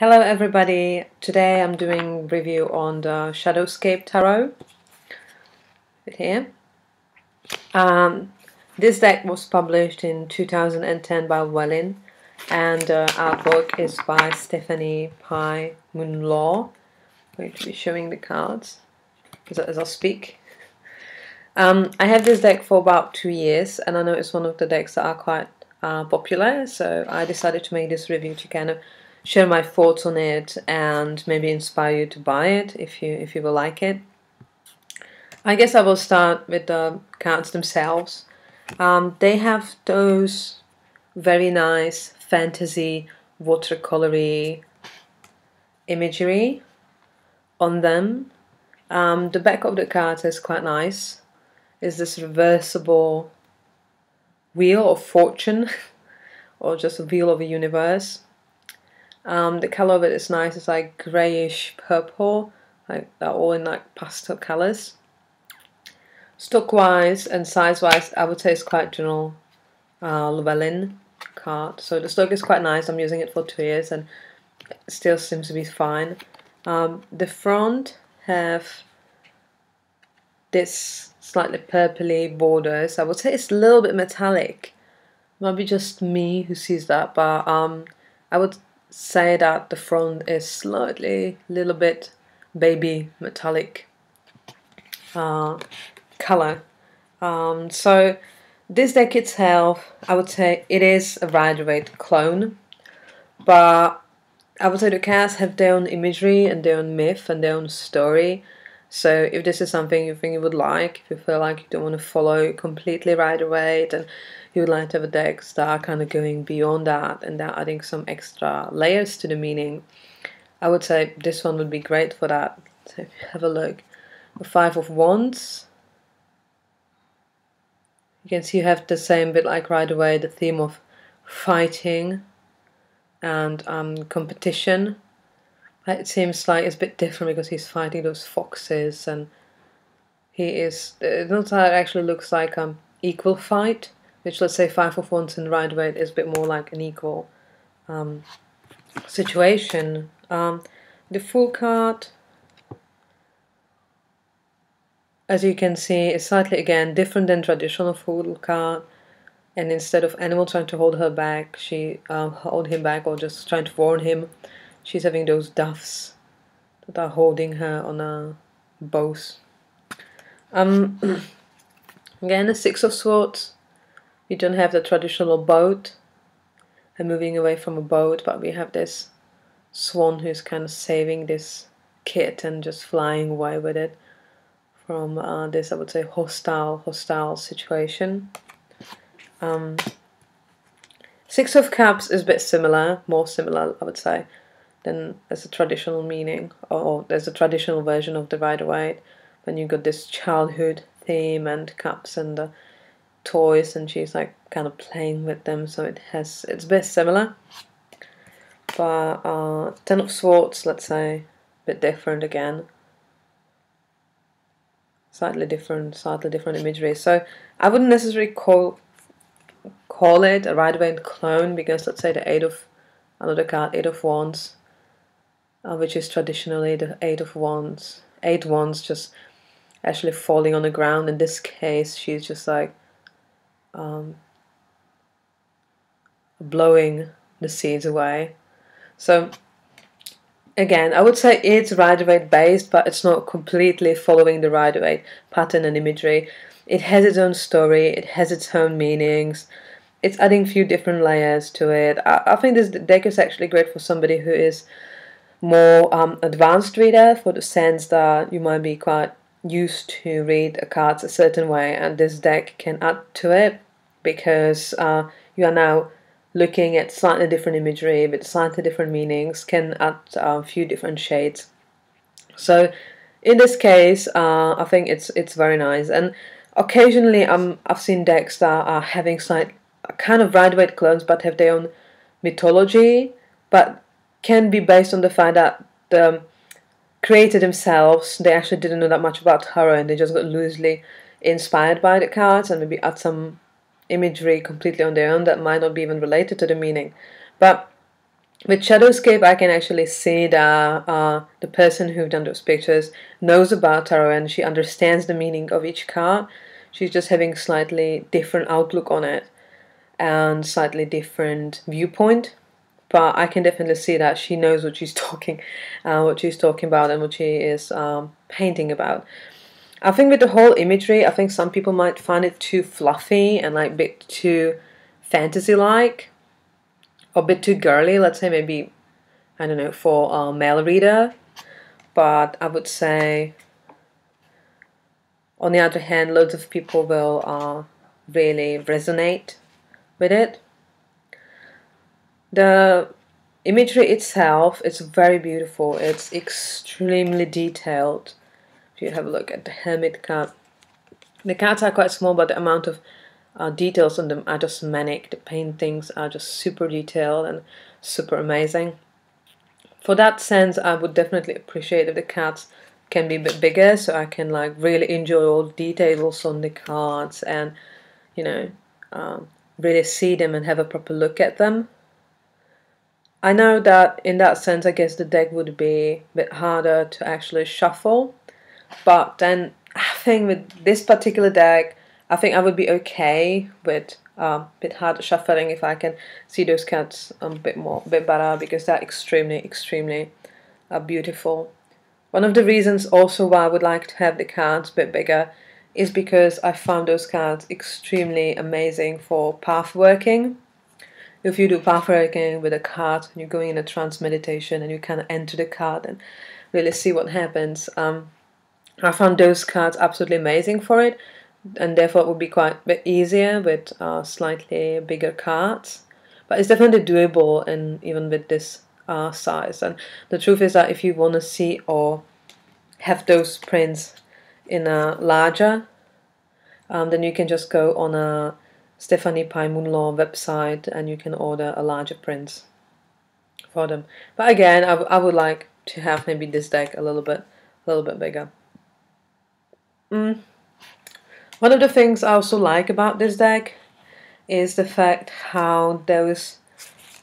Hello everybody, today I'm doing review on the Shadowscape Tarot here. Um, this deck was published in 2010 by Llewellyn and the artwork is by Stephanie Pui-Mun Law. I'm going to be showing the cards as I, as I speak. Um, I have this deck for about two years and I know it's one of the decks that are quite uh, popular so I decided to make this review to kind of share my thoughts on it and maybe inspire you to buy it if you if you will like it. I guess I will start with the cards themselves. Um, they have those very nice fantasy watercolory imagery on them. Um, the back of the cards is quite nice. Is this reversible wheel of fortune or just a wheel of a universe. Um, the color of it is nice. It's like grayish purple, like they're all in like pastel colors. Stock wise and size wise, I would say it's quite general uh, Llewellyn card. So the stock is quite nice. I'm using it for two years and it still seems to be fine. Um, the front have this slightly purpley borders. I would say it's a little bit metallic. Might be just me who sees that, but um, I would say that the front is slightly, little bit baby metallic uh, color. Um, so this deck itself, I would say it is a Rider-Waite clone, but I would say the cast have their own imagery and their own myth and their own story. So if this is something you think you would like, if you feel like you don't want to follow completely right away, and you would like to have a deck are kind of going beyond that and they're adding some extra layers to the meaning, I would say this one would be great for that. So if you have a look, the Five of Wands. You can see you have the same bit like right away the theme of fighting and um, competition. It seems like it's a bit different because he's fighting those foxes and he is, it's not how it actually looks like an um, equal fight which let's say five of wands and Rider-Waite is a bit more like an equal um, situation. Um, the Fool card, as you can see, is slightly again different than traditional Fool card. And instead of animal trying to hold her back, she um, hold him back or just trying to warn him, she's having those doves that are holding her on a bows. Um, again, a Six of Swords we don't have the traditional boat and moving away from a boat, but we have this swan who's kind of saving this kit and just flying away with it from uh, this, I would say, hostile, hostile situation. Um, Six of Cups is a bit similar, more similar, I would say, than as a traditional meaning, or there's a traditional version of the Rider-Waite, when you got this childhood theme and cups and the toys and she's like kind of playing with them so it has it's a bit similar. But uh, Ten of Swords let's say a bit different again. Slightly different slightly different imagery. So I wouldn't necessarily call call it a Rider-Waite clone because let's say the eight of another card eight of wands uh, which is traditionally the eight of wands eight wands just actually falling on the ground in this case she's just like um, blowing the seeds away. So again, I would say it's Rider-Waite based, but it's not completely following the Rider-Waite pattern and imagery. It has its own story, it has its own meanings, it's adding a few different layers to it. I, I think this deck is actually great for somebody who is more um, advanced reader for the sense that you might be quite used to read a cards a certain way and this deck can add to it because uh, you are now looking at slightly different imagery with slightly different meanings can add a few different shades. So in this case uh, I think it's it's very nice. And occasionally um, I've seen decks that are having slight kind of Rider-Waite clones but have their own mythology but can be based on the fact that the creator themselves, they actually didn't know that much about tarot and they just got loosely inspired by the cards and maybe add some imagery completely on their own that might not be even related to the meaning. But with Shadowscape, I can actually see that uh, the person who done those pictures knows about tarot and she understands the meaning of each card. She's just having slightly different outlook on it and slightly different viewpoint. But I can definitely see that she knows what she's talking, uh, what she's talking about, and what she is um, painting about. I think with the whole imagery, I think some people might find it too fluffy and like a bit too fantasy-like, or a bit too girly. Let's say maybe I don't know for a male reader, but I would say on the other hand, loads of people will uh, really resonate with it. The imagery itself is very beautiful. It's extremely detailed. If you have a look at the Hermit card, the cards are quite small, but the amount of uh, details on them are just manic. The paintings are just super detailed and super amazing. For that sense, I would definitely appreciate if the cards can be a bit bigger, so I can like really enjoy all the details on the cards and you know um, really see them and have a proper look at them. I know that in that sense, I guess the deck would be a bit harder to actually shuffle, but then I think with this particular deck, I think I would be okay with um, a bit harder shuffling if I can see those cards a bit more, a bit better because they're extremely, extremely uh, beautiful. One of the reasons also why I would like to have the cards a bit bigger is because I found those cards extremely amazing for path working. If you do working with a card and you're going in a trance meditation and you kind of enter the card and really see what happens, um, I found those cards absolutely amazing for it and therefore it would be quite a bit easier with uh, slightly bigger cards. But it's definitely doable and even with this uh, size. And the truth is that if you want to see or have those prints in a larger, um, then you can just go on a Stephanie Pui-Mun Law website and you can order a larger print for them. But again, I, I would like to have maybe this deck a little bit, a little bit bigger. Mm. One of the things I also like about this deck is the fact how those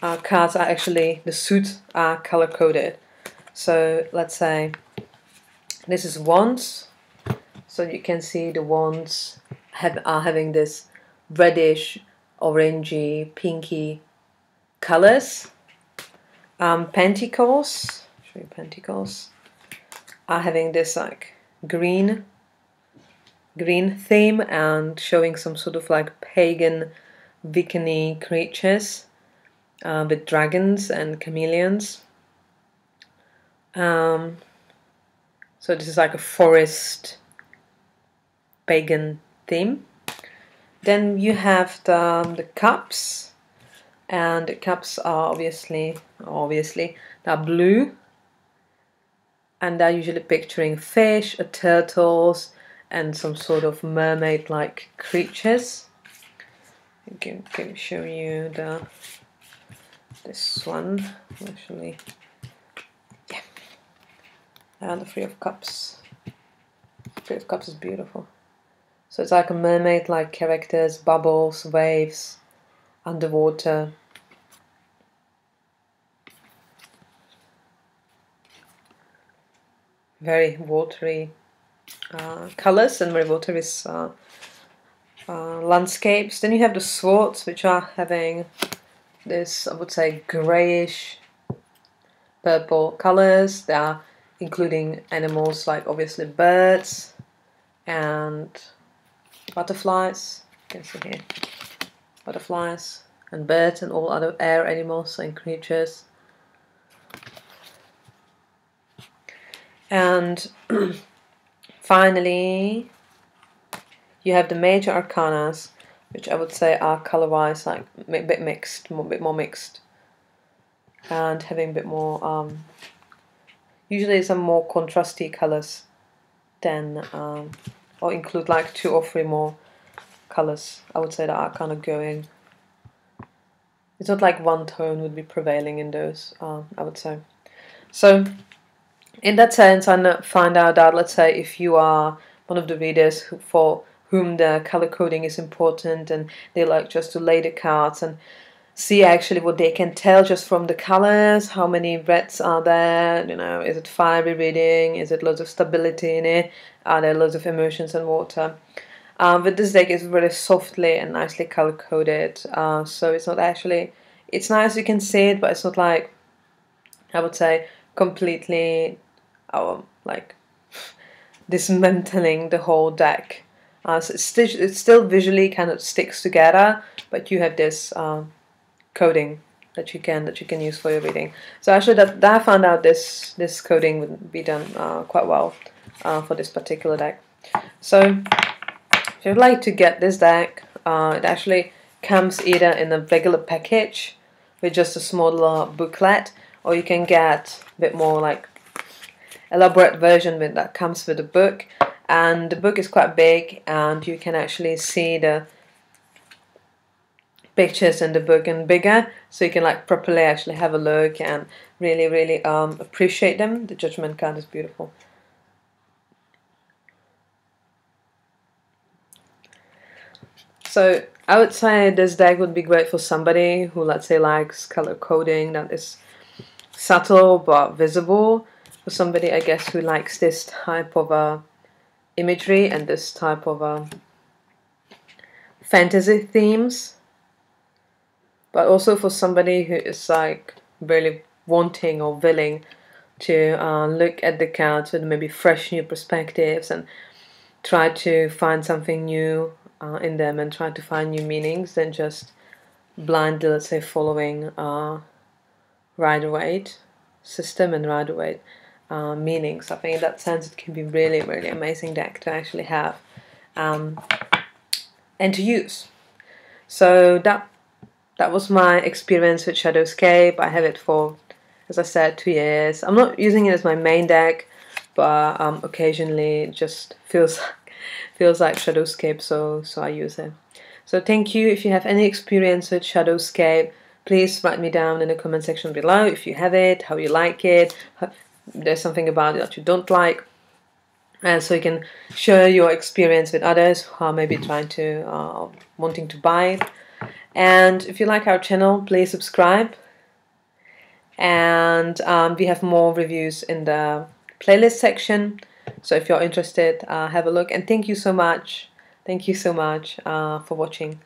uh, cards are actually, the suits are color coded. So let's say this is wands so you can see the wands have, are having this reddish, orangey, pinky colors. Um, Pentacles, show you Pentacles, are having this like green, green theme and showing some sort of like pagan, Wiccan creatures uh, with dragons and chameleons. Um, so this is like a forest pagan theme. Then you have the, um, the cups, and the cups are obviously, obviously, they're blue, and they're usually picturing fish, or turtles, and some sort of mermaid-like creatures. I can, can show you the this one actually. Yeah, and the Three of Cups. Three of Cups is beautiful. So it's like a mermaid like characters, bubbles, waves, underwater. Very watery uh, colors and very watery uh, uh, landscapes. Then you have the swords, which are having this, I would say, grayish purple colors. They are including animals like obviously birds and butterflies, you can see here, butterflies and birds and all other air animals and creatures. And finally, you have the major arcanas, which I would say are color-wise like a bit mixed, a bit more mixed, and having a bit more. Um, usually, some more contrasty colors than um, or include like two or three more colors. I would say that are kind of going. It's not like one tone would be prevailing in those uh, I would say. So in that sense I find out that let's say if you are one of the readers who, for whom the color coding is important and they like just to lay the cards and see actually what they can tell just from the colors how many reds are there you know is it fiery reading is it lots of stability in it are there lots of emotions and water. Um, but this deck is really softly and nicely color coded uh, so it's not actually it's nice you can see it but it's not like I would say completely uh, like dismantling the whole deck. Uh, so it still visually kind of sticks together but you have this um, coding that you can that you can use for your reading. So actually, that, that I found out this this coding would be done uh, quite well uh, for this particular deck. So if you'd like to get this deck, uh, it actually comes either in a regular package with just a smaller booklet, or you can get a bit more like elaborate version that comes with the book. And the book is quite big, and you can actually see the pictures in the book and bigger so you can like properly actually have a look and really really um, appreciate them. The judgment card is beautiful. So I would say this deck would be great for somebody who let's say likes color coding that is subtle but visible. For somebody I guess who likes this type of uh, imagery and this type of uh, fantasy themes but also for somebody who is like really wanting or willing to uh, look at the cards with maybe fresh new perspectives and try to find something new uh, in them and try to find new meanings than just blindly, let's say, following uh, Rider-Waite system and Rider-Waite uh, meanings. I think in that sense it can be really, really amazing deck to actually have um, and to use. So that that was my experience with Shadowscape. I have it for, as I said, two years. I'm not using it as my main deck, but um, occasionally it just feels feels like Shadowscape, so so I use it. So thank you. If you have any experience with Shadowscape, please write me down in the comment section below if you have it, how you like it, there's something about it that you don't like. And so you can share your experience with others who are maybe trying to, uh, wanting to buy it. And if you like our channel, please subscribe. And um, we have more reviews in the playlist section. So if you're interested, uh, have a look. And thank you so much. Thank you so much uh, for watching.